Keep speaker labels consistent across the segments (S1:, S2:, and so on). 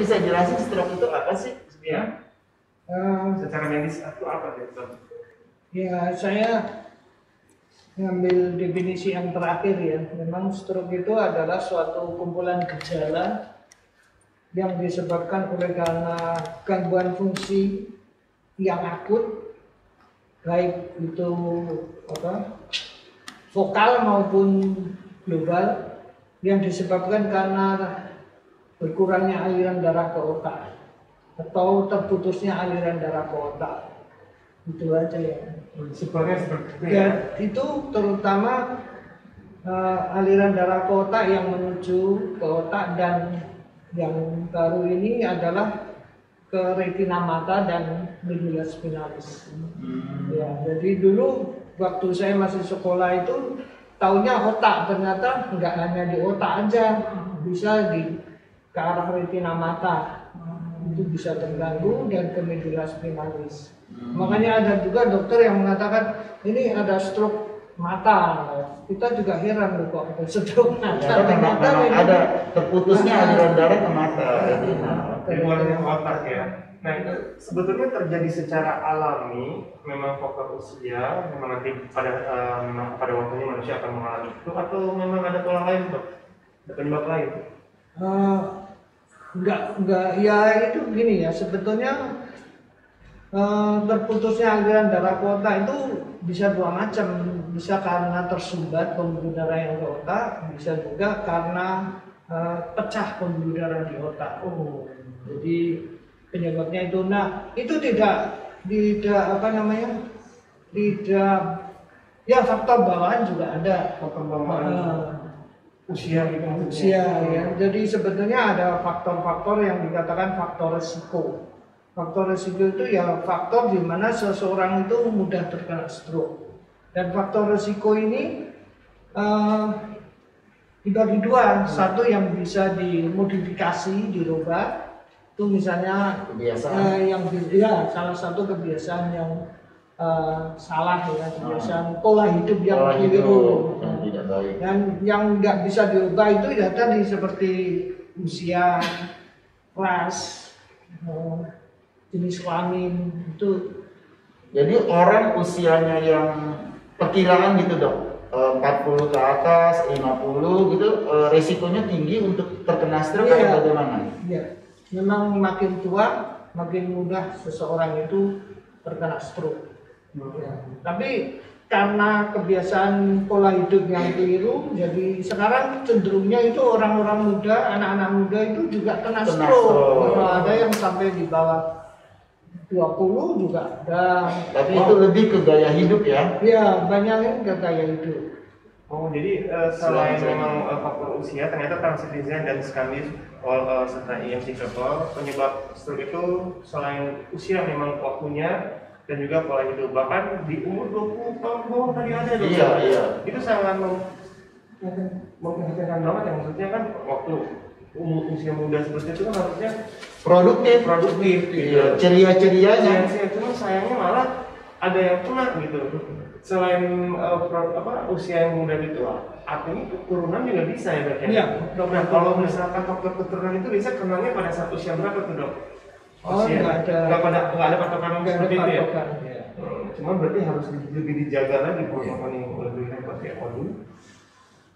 S1: Bisa jelasin stroke itu apa sih?
S2: Ya,
S3: Eh,
S2: secara medis itu apa dokter?
S3: ya saya ngambil definisi yang terakhir ya. Memang stroke itu adalah suatu kumpulan gejala yang disebabkan oleh karena gangguan fungsi yang akut baik itu apa vokal maupun global yang disebabkan karena berkurangnya aliran darah ke otak atau terputusnya aliran darah ke otak itu aja ya
S2: Simpelnya seperti itu ya.
S3: itu terutama eh, aliran darah ke otak yang menuju ke otak dan yang baru ini adalah ke retina mata dan medula spinalis. Ya, jadi dulu waktu saya masih sekolah itu taunya otak ternyata nggak hanya di otak aja bisa di ke arah retina mata itu bisa terganggu dan ke medula spinalis. Makanya ada juga dokter yang mengatakan ini ada stroke mata. Kita juga heran loh kok ada stroke mata.
S1: Ternyata memang,
S3: Ternyata
S1: ada terputusnya
S3: Ah.
S1: aliran darah ke mata.
S2: Di luar otak ya. Nah itu sebetulnya terjadi secara alami, memang faktor usia, memang nanti pada eh, memang pada waktunya manusia akan mengalami itu, atau memang ada pola lain dok, ada penyebab lain.
S3: Eh, enggak enggak ya itu gini ya sebetulnya eh, terputusnya aliran darah ke otak itu bisa dua macam. Bisa karena tersumbat pembuluh darah yang ke otak bisa juga karena eh, pecah pembuluh darah di otak oh. Jadi penyebabnya itu. Nah itu tidak tidak apa namanya tidak ya faktor bawaan juga ada.
S2: Faktor bawaan.
S3: Eh,
S2: usia gitu
S3: usia ya. Jadi sebetulnya ada faktor-faktor yang dikatakan faktor resiko. Faktor resiko itu ya faktor di mana seseorang itu mudah terkena stroke. Dan faktor resiko ini eh, dibagi dua. Satu yang bisa dimodifikasi, dirubah. Itu misalnya
S1: kebiasaan.
S3: eh, yang ya salah satu kebiasaan yang eh, salah ya kebiasaan pola hidup yang
S1: Pola hidup
S3: keliru.
S1: yang tidak baik.
S3: Dan yang nggak bisa diubah itu ya tadi seperti usia, ras, eh, jenis kelamin itu
S1: Jadi orang usianya yang perkiraan gitu dok, eh, 40 ke atas, 50 gitu, eh, resikonya tinggi untuk terkena stroke
S3: Iya.
S1: atau bagaimana?
S3: ya memang makin tua makin mudah seseorang itu terkena stroke. Tapi karena kebiasaan pola hidup yang keliru, jadi sekarang cenderungnya itu orang-orang muda, anak-anak muda itu juga kena
S1: Kena
S3: stroke. ada yang sampai di bawah 20 juga ada.
S1: Tapi itu lebih ke gaya hidup ya.
S3: Ya, banyak yang ke gaya hidup.
S2: Oh, jadi eh, selain
S1: Selain-
S2: memang eh, faktor usia, ternyata transcitizen dan skandis all, eh, serta EMC couple penyebab stroke itu selain usia memang waktunya dan juga pola hidup. Bahkan di umur 20 tahun ke bawah tadi ada dokter.
S1: Iya, iya.
S2: Itu sangat mem- memprihatinkan banget ya maksudnya kan waktu umur usia muda seperti itu kan harusnya
S1: Produktif.
S2: produktif gitu.
S1: Iya, ceria-cerianya.
S2: Iya, cuma sayangnya malah ada yang kena gitu. Selain eh, pro- apa usia yang muda itu, artinya keturunan juga bisa ya dok ya.
S3: Iya.
S2: Dok, nah kalau misalkan faktor keturunan itu bisa kenalnya pada saat usia berapa tuh dok?
S3: Oh, nggak ada.
S2: Nggak pada nggak ada patokan seperti itu ya.
S3: ya.
S2: Hmm, Cuman berarti harus lebih dijaga lagi protokol yang lebih hebat ya. Waduh,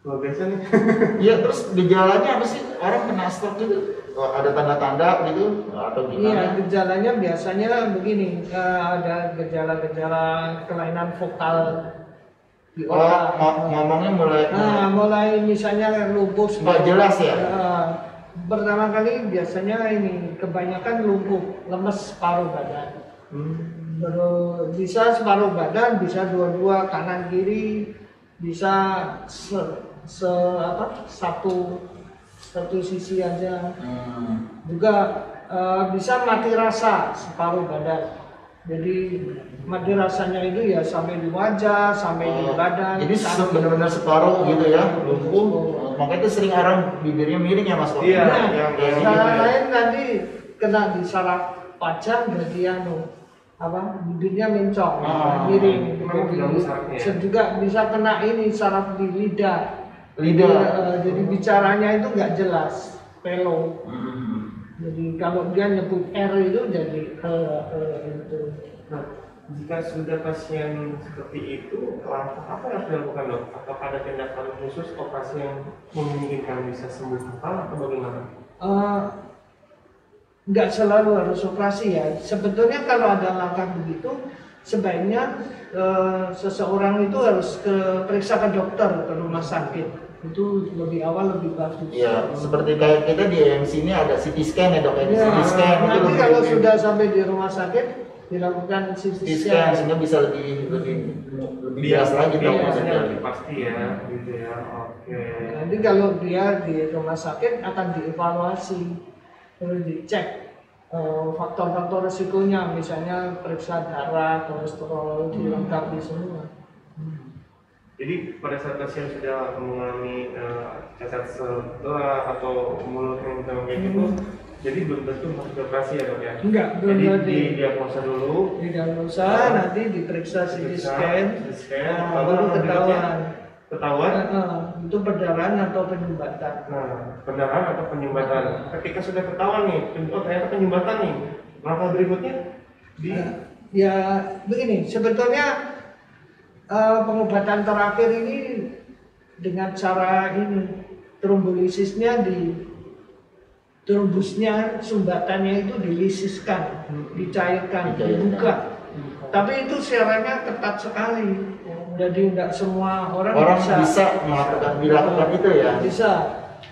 S2: luar biasa nih.
S1: Iya, terus gejalanya apa sih? Orang kena stroke itu oh, ada tanda-tanda gitu atau
S3: Iya,
S1: gimana?
S3: gejalanya biasanya begini, eh, ada gejala-gejala kelainan vokal di
S1: Oh,
S3: otak.
S1: ngo- ngomongnya mulai
S3: Nah, mulai misalnya lumpuh.
S1: Nggak jelas ya?
S3: Eh, pertama kali biasanya ini kebanyakan lumpuh, lemes separuh badan.
S1: Hmm.
S3: Baru bisa separuh badan, bisa dua-dua kanan kiri, bisa se, se apa satu satu sisi aja.
S1: Hmm.
S3: Juga eh, bisa mati rasa separuh badan. Jadi mati rasanya itu ya sampai di wajah, sampai di
S1: Oh,
S3: badan.
S1: Jadi benar-benar separuh gitu ya, lumpuh. Makanya itu sering orang bibirnya miring ya Mas?
S2: Iya.
S3: Nah,
S2: yang-
S1: gitu ya.
S3: lain nanti kena di saraf pajang jadi anu apa bibirnya mencong
S1: Ah,
S3: miring
S2: itu memang
S3: jadi
S2: ya?
S3: se- juga bisa kena ini saraf di lidah
S1: Lidah.
S3: Iya, eh, jadi bicaranya itu nggak jelas pelo
S1: Hmm.
S3: Jadi kalau dia nyebut R itu jadi eh, eh, itu.
S2: Nah, jika sudah pasien seperti itu, langkah apa yang harus dilakukan dok? Apakah ada tindakan khusus operasi yang memungkinkan bisa sembuh total atau bagaimana?
S3: Eh, nggak selalu harus operasi ya. Sebetulnya kalau ada langkah begitu, sebaiknya eh, seseorang itu harus ke periksa ke dokter ke rumah sakit. Itu lebih awal lebih bagus.
S1: Iya, seperti kayak kita di EMC ini ada CT scan ya dok, ya.
S3: Ya,
S1: CT scan itu
S3: nanti
S1: lebih-
S3: kalau
S1: lebih-
S3: sudah sampai di rumah sakit dilakukan CT
S1: scan
S3: scan.
S1: sehingga bisa lebih lebih lebih jelas lagi dok
S2: diagnosanya
S1: maksudnya.
S2: lebih pasti ya, gitu ya. Oke.
S3: Nanti kalau dia di rumah sakit akan dievaluasi, terus dicek eh, faktor-faktor resikonya, misalnya periksa darah, kolesterol, dilengkapi semua.
S2: Jadi pada saat pasien sudah mengalami eh, cacat sebelah atau mulut yang hitam kayak gitu, jadi belum tentu harus dioperasi ya dok ya?
S3: Enggak, belum
S2: Jadi
S3: berarti.
S2: di diagnosa dulu,
S3: Diagnosa, nanti diperiksa CT scan,
S2: scan,
S3: nah, baru
S2: berikutnya
S3: ketahuan.
S2: ketahuan
S3: Eh, eh, itu perdarahan atau penyumbatan.
S2: Nah, pendarahan atau penyumbatan. Ketika sudah ketahuan nih, oh ternyata penyumbatan nih. Langkah berikutnya di
S3: Ya, ya begini, sebetulnya eh, pengobatan terakhir ini dengan cara ini trombolisisnya di trombusnya sumbatannya itu dilisiskan, dicairkan, dibuka. Tapi itu syaratnya ketat sekali. Jadi tidak semua orang,
S1: Orang bisa melakukan dilakukan itu ya.
S3: Bisa.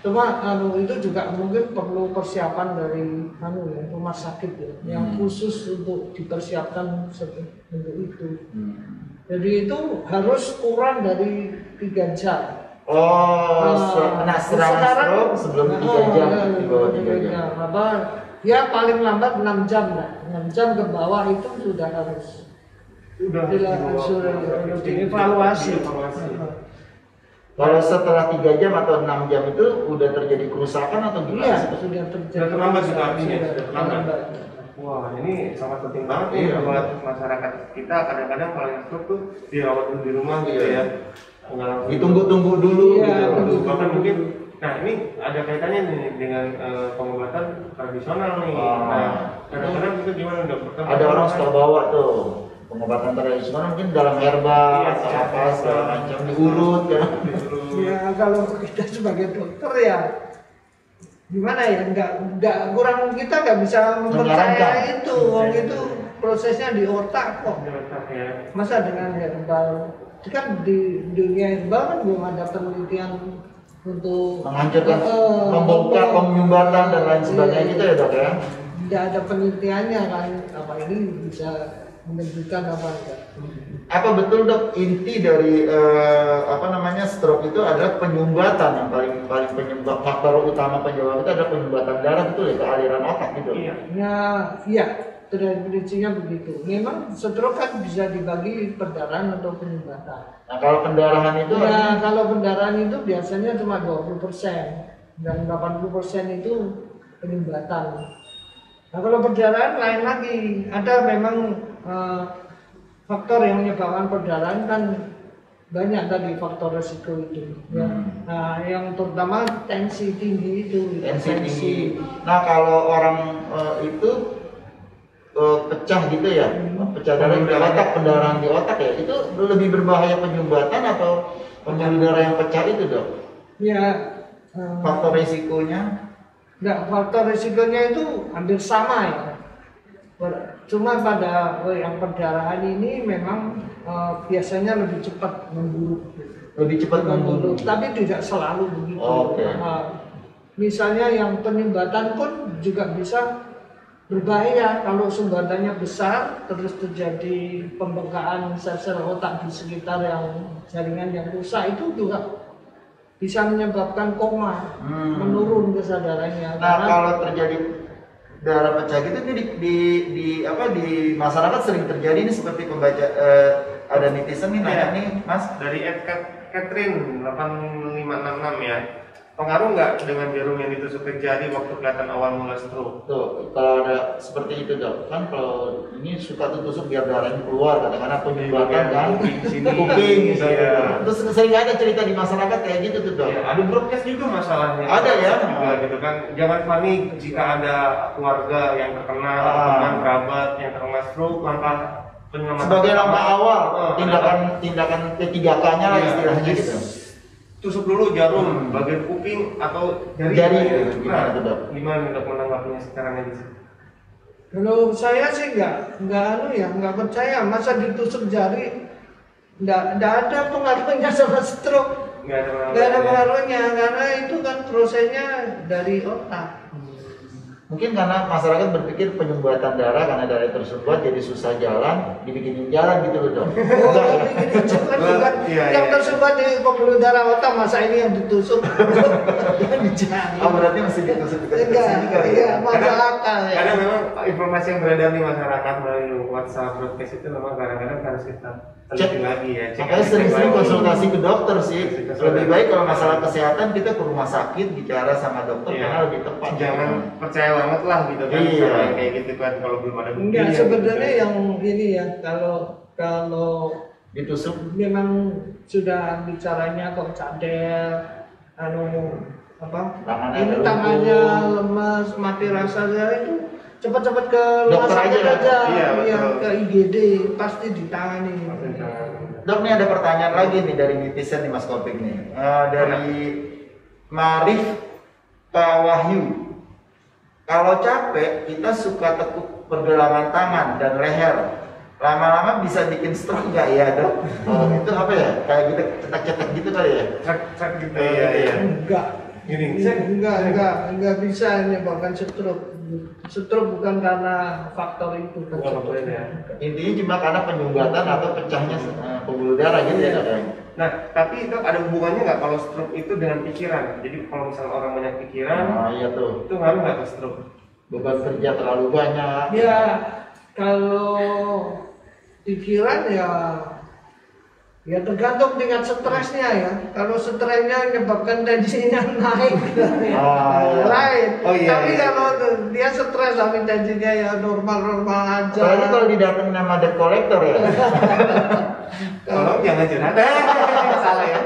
S3: Cuma anu itu juga mungkin perlu persiapan dari anu ya rumah sakit ya, yang
S1: Hmm.
S3: khusus untuk dipersiapkan untuk itu.
S1: Hmm.
S3: Jadi itu harus kurang dari tiga jam.
S1: Oh, se-
S3: Nah,
S1: kena serangan
S3: sekarang-
S1: stroke sebelum
S3: Nah,
S1: tiga jam
S3: ya,
S1: di bawah tiga jam.
S3: Apa? Ya paling lambat 6 jam lah. 6 jam ke bawah itu sudah harus
S2: sudah
S3: harus dievaluasi.
S2: dievaluasi.
S1: Kalau setelah tiga jam atau enam jam itu udah terjadi kerusakan atau gimana?
S3: Iya, sudah terjadi.
S2: Sudah terlambat juga artinya,
S3: sudah
S2: terlambat. Wah, ini sangat penting banget nih
S1: Iya.
S2: buat masyarakat kita. Kadang-kadang kalau yang stroke tuh dirawat dulu di rumah gitu
S1: Iya.
S2: ya. Nggak langsung-
S1: Ditunggu-tunggu dulu
S3: Iya,
S1: gitu.
S3: tunggu.
S2: bahkan mungkin nah ini ada kaitannya nih dengan eh, pengobatan tradisional nih
S1: Ah.
S2: nah kadang-kadang itu gimana dok Pertama-
S1: Ada orang suka bawa tuh pengobatan tradisional mungkin dalam herbal
S2: Iya,
S1: atau
S2: iya.
S1: apa segala macam diurut kan.
S2: Disuruh-
S3: Ya kalau kita sebagai dokter ya gimana ya? Nggak nggak kurang kita nggak bisa mempercaya itu. Wong itu prosesnya di otak kok.
S2: Diletak ya.
S3: Masa dengan herbal itu kan di dunia herbal kan belum ada penelitian untuk
S1: Menghancurkan,
S3: Eh,
S1: membongkar pemyumbatan dan lain sebagainya
S3: Iya,
S1: gitu ya dok ya.
S3: tidak ada penelitiannya kan. Apa ini bisa menyembuhkan apa enggak
S1: Apa betul dok inti dari eh, apa namanya stroke itu adalah penyumbatan yang paling paling penyebab faktor utama penyebab itu adalah penyumbatan darah betul ya ke aliran otak gitu.
S2: iya
S3: Ya, iya, definisinya begitu. Memang stroke kan bisa dibagi perdarahan atau penyumbatan.
S1: Nah kalau pendarahan itu
S3: Ya, kalau pendarahan itu biasanya cuma 20% dan 80% itu penyumbatan. Nah, kalau perdarahan lain lagi. Ada memang eh, faktor yang menyebabkan perdarahan kan banyak tadi faktor resiko itu. Ya.
S1: Hmm.
S3: Nah, yang terutama tensi tinggi itu.
S1: tensi tinggi. Nah kalau orang eh, itu eh, pecah gitu ya,
S3: Hmm.
S1: pecah darah di otak, pendarahan di otak ya, itu lebih berbahaya penyumbatan atau pembuluh darah yang pecah itu dok?
S3: Ya, eh,
S1: Faktor risikonya?
S3: Nggak, faktor risikonya itu hampir sama ya. Cuma pada eh, yang perdarahan ini memang eh, biasanya lebih cepat memburuk.
S1: lebih cepat membunuh.
S3: Tapi tidak selalu begitu.
S1: Oke.
S3: Eh, misalnya yang penyumbatan pun juga bisa berbahaya kalau sumbatannya besar terus terjadi pembengkakan sel-sel otak di sekitar yang jaringan yang rusak itu juga bisa menyebabkan koma
S1: Hmm.
S3: menurun kesadarannya
S1: Nah kalau terjadi darah pecah gitu ini di, di, di apa di masyarakat sering terjadi ini seperti pembaca eh, ada netizen nih nanya
S2: Iya.
S1: nih mas
S2: dari Ed Cat- Catherine 8566 ya pengaruh nggak dengan jarum yang ditusuk ke jari waktu kelihatan awal mulai stroke?
S1: Tuh, kalau ada seperti itu dok, kan kalau ini suka tertusuk biar darahnya keluar kadang-kadang penyumbatan kan
S2: Kuping sini.
S1: kuping misalnya.
S2: Iya.
S1: Terus sering ada cerita di masyarakat kayak gitu tuh dok.
S2: Ya, ada broadcast juga masalahnya.
S1: Ada ya?
S2: Juga gitu kan. Jangan panik jika ada keluarga yang terkena,
S1: Ah.
S2: teman kerabat yang terkena stroke, langkah
S1: Sebagai langkah awal,
S2: Oh,
S1: tindakan tindakan ketiga-nya lah
S2: Iya,
S1: istilahnya gitu.
S2: Tusuk dulu jarum
S1: Hmm.
S2: bagian kuping atau jari.
S1: Jari,
S2: Nah,
S1: gimana tuh, Dok?
S2: Gimana dok menanggapinya secara medis?
S3: Kalau saya sih nggak nggak anu ya nggak percaya masa ditusuk jari nggak nggak ada pengaruhnya sama stroke
S2: Nggak ada pengaruhnya.
S3: nggak ada pengaruhnya karena itu kan prosesnya dari otak.
S1: Mungkin karena masyarakat berpikir penyumbatan darah karena darah tersumbat jadi susah jalan, dibikinin jalan gitu loh dok.
S3: Oh,
S1: ya?
S3: bukan
S2: Iya,
S3: yang
S2: iya.
S3: tersumbat di pembuluh darah otak masa ini yang ditusuk.
S1: Oh berarti mesti ditusuk dekat sini kali
S3: iya,
S1: ya?
S3: masuk akal ya.
S2: Karena memang informasi yang beredar di masyarakat melalui WhatsApp broadcast itu memang kadang-kadang harus kita teliti lagi ya. cek
S1: Makanya
S2: cek
S1: sering-sering konsultasi ke dokter sih.
S2: Konsultasi
S1: Lebih baik kalau masalah kesehatan kita ke rumah sakit bicara sama dokter
S2: Iya.
S1: karena lebih tepat.
S2: Jangan percaya banget lah gitu kan
S1: Iya.
S2: sama kayak gitu kan kalau belum ada bukti.
S3: Enggak,
S2: ya,
S3: sebenarnya
S2: gitu.
S3: yang ini ya kalau kalau
S1: ditusuk.
S3: memang sudah bicaranya kok cadel anu apa
S1: Tangannya
S3: ini tangannya lemas mati rasa ya itu cepat-cepat ke rumah
S1: Dokter
S3: sakit
S1: aja.
S3: aja,
S2: Iya,
S3: Iya, ke IGD pasti ditangani
S1: Dok, nih ada pertanyaan lagi nih dari netizen nih Mas Kopik nih. Eh, dari Marif Pak Wahyu. Kalau capek, kita suka tekuk pergelangan tangan dan leher. Lama-lama bisa bikin stroke nggak ya dok? Oh, itu apa ya? Kayak gitu cetak-cetak gitu kali ya?
S2: Cek cek gitu ya iya.
S3: enggak
S2: Gini, saya-
S3: enggak enggak enggak bisa menyebabkan stroke stroke bukan karena faktor itu
S2: Bukan faktor itu ya.
S1: Intinya cuma karena penyumbatan atau pecahnya eh, pembuluh darah gitu ya dok? ya?
S2: Nah, tapi itu ada hubungannya nggak kalau stroke itu dengan pikiran? Jadi kalau misalnya orang banyak pikiran,
S1: Nah, iya tuh.
S2: itu ngaruh nggak ke stroke?
S1: Beban kerja terlalu banyak.
S3: Ya, kalau pikiran ya ya tergantung tingkat stresnya ya. Kalau stresnya menyebabkan tensinya naik
S1: Ah, iya.
S3: lain.
S2: Oh, iya,
S3: Tapi
S2: iya.
S3: kalau dia stres tapi tensinya ya normal-normal aja.
S1: Apalagi kalau didatengin sama debt collector ya.
S2: Tolong jangan curhat. Salah ya.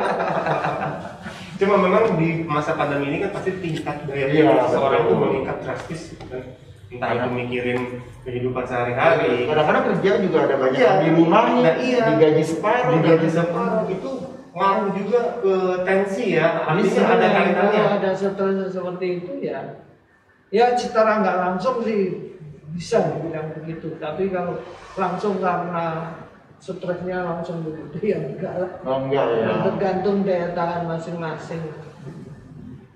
S2: Cuma memang di masa pandemi ini kan pasti tingkat daya
S1: Iya,
S2: beli seseorang itu meningkat drastis kan. Entah itu mikirin kehidupan sehari-hari,
S1: Kadang-kadang kerja juga ada banyak
S2: Iya.
S1: di rumahnya,
S2: Nah, iya.
S1: digaji separuh,
S2: digaji separuh itu ngaruh juga ke tensi ya. Artinya ada kaitannya.
S3: ada stres seperti itu ya. Ya secara nggak langsung sih bisa dibilang begitu. Tapi kalau langsung karena stresnya langsung begitu ya enggak lah.
S1: Oh enggak ya.
S3: Tergantung daya tahan masing-masing.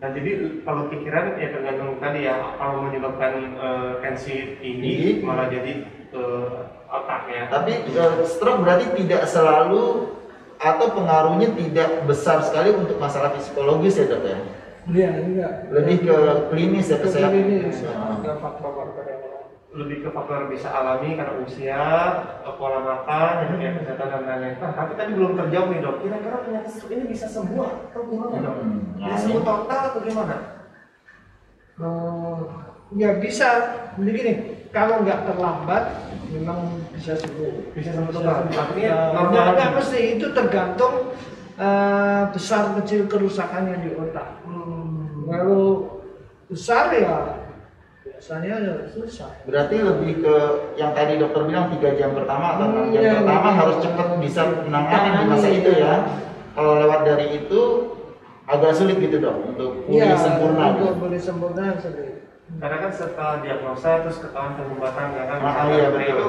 S2: Nah jadi kalau pikiran ya tergantung tadi ya kalau menyebabkan eh, tensi tinggi malah jadi eh, otak ya.
S1: Tapi eh, stroke berarti tidak selalu atau pengaruhnya tidak besar sekali untuk masalah psikologis ya dok ya.
S3: Iya, enggak.
S1: Lebih ke klinis ya
S3: Ke
S1: kesehatan.
S3: klinis,
S1: Nah.
S3: ada faktor-faktor yang.
S2: Lebih ke faktor bisa alami karena usia, pola makan, ya, kesehatan dan lain-lain. Nah, tapi tadi belum terjawab nih dok. Kira-kira penyakit stroke ini bisa sembuh atau gimana dok?
S1: Hmm,
S2: Bisa
S1: nah,
S2: sembuh total atau gimana?
S3: Oh, ya bisa. Begini, kalau nggak terlambat, memang bisa sembuh.
S2: Bisa sembuh total. Artinya
S3: Ya,
S2: normal
S3: nggak, mesti itu tergantung eh, besar kecil kerusakannya di otak.
S2: Hmm.
S3: Kalau besar ya biasanya ya susah.
S1: Berarti lebih ke yang tadi dokter bilang tiga jam pertama atau enam
S3: Hmm,
S1: jam
S3: iya,
S1: pertama
S3: iya.
S1: harus cepat bisa menangani di masa
S3: Tangani,
S1: itu ya.
S3: iya.
S1: Kalau lewat dari itu agak sulit gitu dok untuk pulih
S3: Iya,
S1: sempurna.
S3: untuk
S1: gitu.
S3: boleh sempurna sulit.
S2: Karena kan setelah diagnosa terus ketahuan penyumbatan ya kan.
S1: Ah, iya, betul.
S2: itu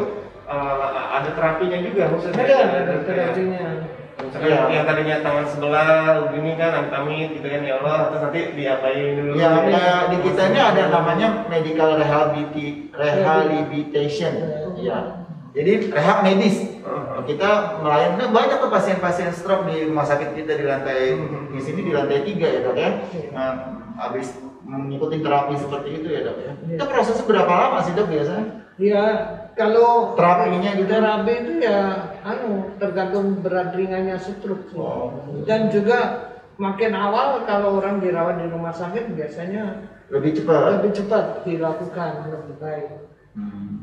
S2: eh, ada terapinya juga khususnya.
S3: Ada,
S2: ya,
S3: ada
S2: ya. Misalkan
S1: Iya.
S2: yang tadinya tangan sebelah begini kan amit-amit gitu kan ya Allah terus nanti diapain dulu.
S1: Ya, kayak di kita ini ada namanya medical rehabiliti- rehabilitation. Ya. Jadi rehab medis. Kita melayani nah, banyak tuh pasien-pasien stroke di rumah sakit kita di lantai di sini di lantai tiga ya dok ya. Nah, habis mengikuti terapi seperti itu ya dok ya. Itu prosesnya berapa lama sih dok biasanya?
S3: Ya, kalau
S1: Terapinya gitu?
S3: terapi itu ya anu tergantung berat ringannya stroke sih.
S1: Oh.
S3: Dan juga makin awal kalau orang dirawat di rumah sakit biasanya
S1: Lebih cepat.
S3: lebih cepat dilakukan lebih baik.
S1: Hmm.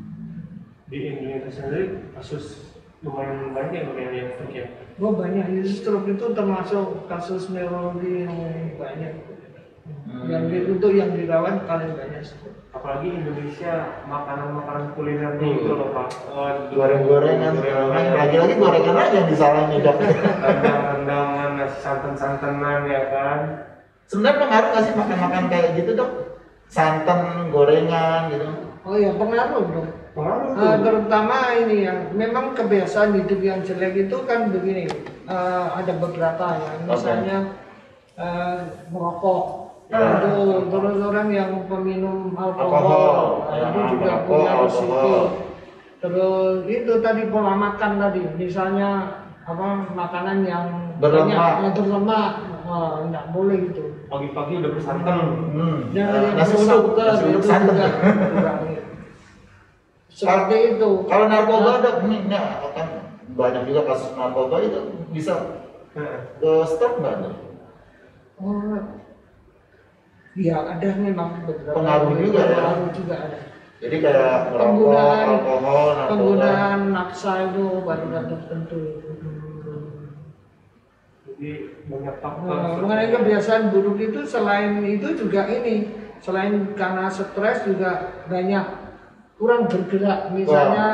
S2: Di Indonesia sendiri kasus lumayan banyak yang yang stroke ya.
S3: Oh banyak stroke itu termasuk kasus neurologi yang banyak.
S1: Hmm.
S3: Yang di- untuk yang dirawat paling banyak.
S2: Apalagi Indonesia makanan-makanan kulinernya itu loh pak. Waduh.
S1: Goreng-gorengan,
S2: Goreng-gorengan.
S1: lagi-lagi gorengan aja yang disalahin dok.
S2: rendang-rendangan, nasi santan-santanan ya kan.
S1: Sebenarnya pengaruh nggak sih makan-makan kayak gitu dok? Santan, gorengan gitu.
S3: Oh ya pengaruh dong.
S2: Pengaruh tuh.
S3: terutama ini ya, memang kebiasaan hidup yang jelek itu kan begini, eh, ada beberapa ya, misalnya eh, merokok,
S1: Ya.
S3: itu terus orang yang peminum alkohol,
S1: Alkohol.
S3: nah,
S1: Ya,
S3: itu juga punya risiko. Terus itu tadi pola makan tadi, misalnya apa makanan yang
S1: Berlemak.
S3: banyak yang berlemak, wah, nggak boleh gitu.
S2: Pagi-pagi udah bersantan.
S1: Hmm.
S3: Jangan yang
S1: nasi uduk,
S3: bersantan,
S1: nasi uduk
S3: itu
S1: santan.
S3: Seperti itu.
S1: Kalau narkoba dok, ini ini akan banyak juga kasus narkoba itu bisa
S2: Heeh.
S1: ke stop nggak?
S3: Oh, iya ada memang beberapa
S1: Pengaruh juga ya?
S3: Pengaruh juga ada.
S1: Jadi kayak
S3: Penggunaan
S1: alkohol, narkoba.
S3: penggunaan naksa itu pada tertentu.
S2: Jadi banyak faktor.
S3: Nah, mengenai kebiasaan buruk itu selain itu juga ini selain karena stres juga banyak kurang bergerak misalnya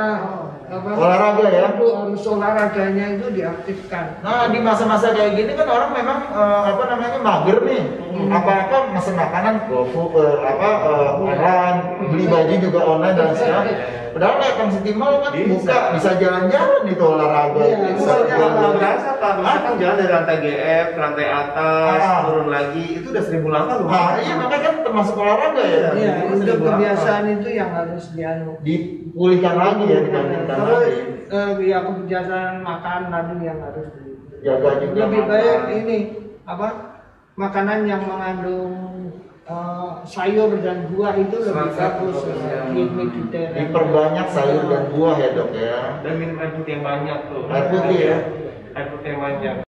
S3: apa
S1: Olahraga ya?
S3: Itu harus olahraganya itu diaktifkan.
S1: Nah di masa-masa kayak gini kan orang memang eh, apa namanya mager nih.
S3: Hmm.
S1: apa-apa mesen makanan GoFood eh, apa eh, online beli baju juga online dan segala. Padahal kayak Kang Siti Mall kan
S2: Bisa.
S1: buka bisa jalan-jalan itu olahraga.
S3: Iya, jalan.
S2: nggak berasa pak, misalkan jalan dari lantai GF ke lantai atas,
S1: Ah.
S2: turun lagi, itu udah seribu langkah loh.
S1: nah iya makanya kan termasuk olahraga ya
S2: Iya.
S3: ya
S2: itu
S3: untuk
S2: seribu
S3: kebiasaan itu yang harus dianu
S1: dipulihkan lagi ya dibandingkan
S3: terus
S1: lagi
S3: eh, ya kebiasaan makan tadi yang harus di
S1: jaga juga
S3: lebih baik ini apa makanan yang mengandung eh, sayur dan buah itu lebih bagus eh,
S1: diperbanyak sayur dan buah ya dok ya
S2: Dan minum air putih yang banyak tuh.
S1: Air putih ya?
S2: Air putih yang banyak.